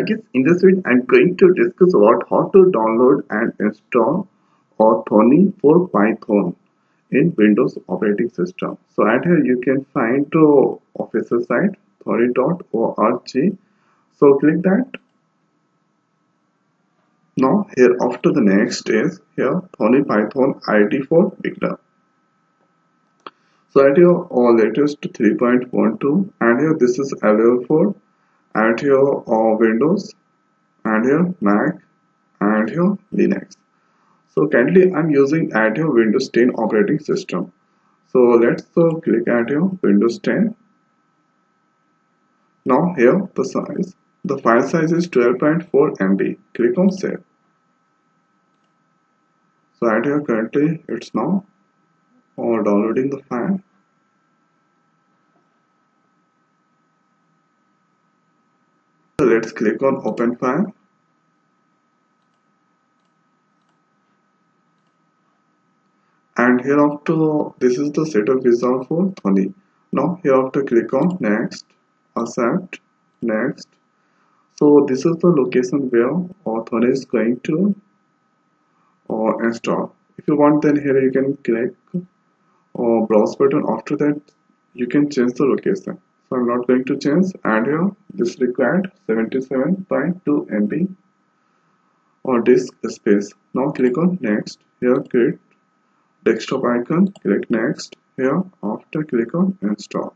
in this video I'm going to discuss about how to download and install Thonny for Python in Windows operating system. So at here you can find the official site thonny.org. So click that. Now here after the next is here Thonny Python ID for beginner. So at your uh, latest 3.12 and here this is available for and here uh, Windows and here Mac and here Linux. So currently I'm using at here Windows 10 operating system. So let's uh, click at here Windows 10. Now here the size, the file size is 12.4 MB. Click on save. So at here currently it's now or uh, downloading the file let's click on open file. And hereafter this is the setup result for Thonny now hereafter click on next accept next. So this is the location where uh, Thonny is going to uh, install. If you want then here you can click uh, browse button. After that you can change the location so I'm not going to change. And here this required 77.2 MB or disk space. Now click on next. Here create desktop icon. Click next. Here after click on install.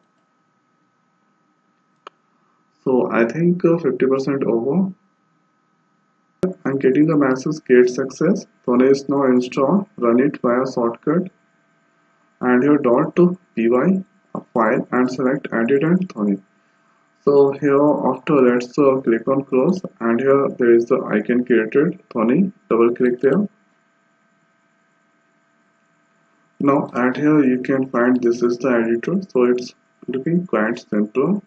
So I think 50% uh, over. I'm getting the message create success. Thonny is now installed. Run it via shortcut. And here dot to py file and select edit and Thonny so here after let's uh, click on close and here there is the icon created Thonny double click there. Now and here you can find this is the editor. So it's looking quite simple.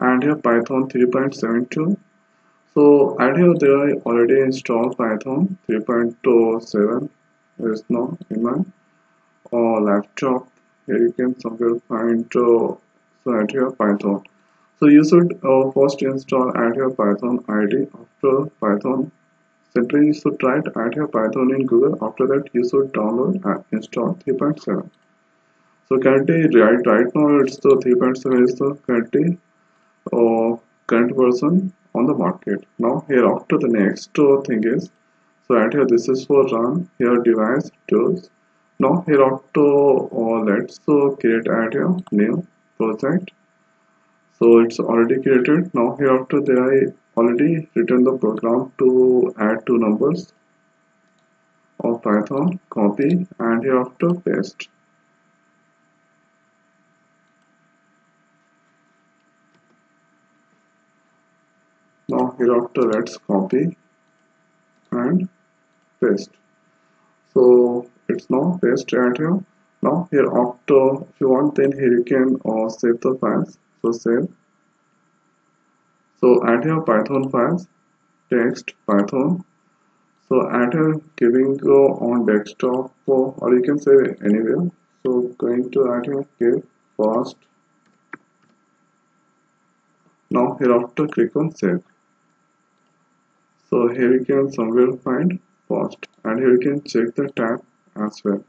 And here python 3.72 so and here there I already installed python 3.07 is now in my uh, laptop here you can somewhere find uh, so add here python. So you should uh, first install add here python id after python. Simply you should try to add here python in google. After that you should download and install 3.7 so currently right right now it's the 3.7 is the currently uh, current version on the market. Now here after the next uh, thing is so add here this is for run here device tools now here auto uh, let's uh, create add a new project. So it's already created. Now here after there I already written the program to add two numbers of python copy and here after paste. Now here after let's copy and paste. So it's now paste right here now here after if you want then here you can uh, save the files. So save. So add here python files text python. So add here giving go on desktop or you can save anywhere. So going to add here give fast. Now here after click on save. So here you can somewhere find fast and here you can check the tab as well.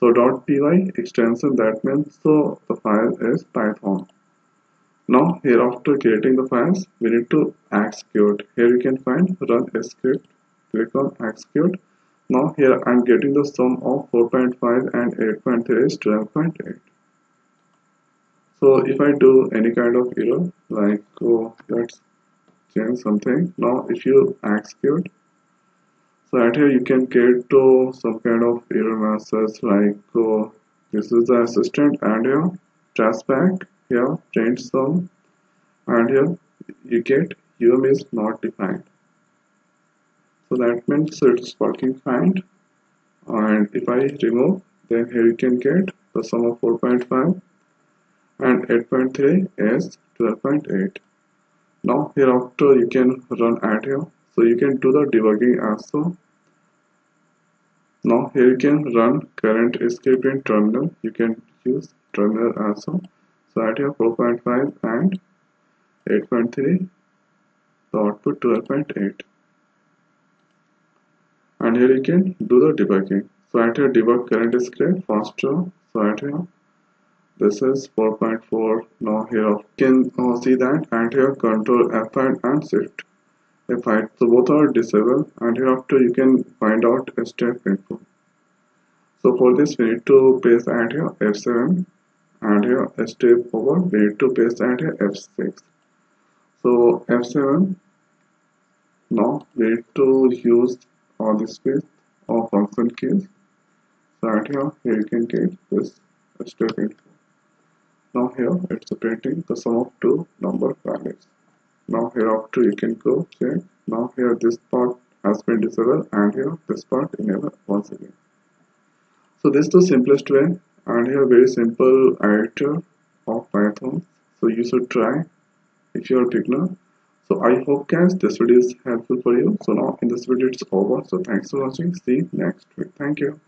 So .py extension that means so the file is Python. Now here after creating the files we need to execute. Here you can find run script. Click on execute. Now here I am getting the sum of 4.5 and 8.3 is 12.8. So if I do any kind of error like oh, let's change something. Now if you execute right here you can get to some kind of error message like uh, this is the assistant and here traceback here print some and here you get um is not defined. So that means it's working fine. And if I remove then here you can get the sum of 4.5 and 8.3 is 12.8 now hereafter you can run add here so you can do the debugging also now here you can run current script in terminal. You can use terminal also so add here 4.5 and 8.3 so output 12.8 and here you can do the debugging. So at here debug current great faster. So at here this is 4.4 now here you can see that and here control F5 and shift F5 so both are disabled and hereafter you can find out step into so for this we need to paste and here F7 and here step over we need to paste and here F6 so F7 now we need to use all the space of function keys. So right here here you can get this step into. Now here it's printing the sum of two number values now here after you can go check now here this part has been disabled and here this part enabled once again. So this is the simplest way and here very simple editor of python. So you should try if you're a beginner. So i hope guys this video is helpful for you. So now in this video it's over. So thanks for watching. See you next week. Thank you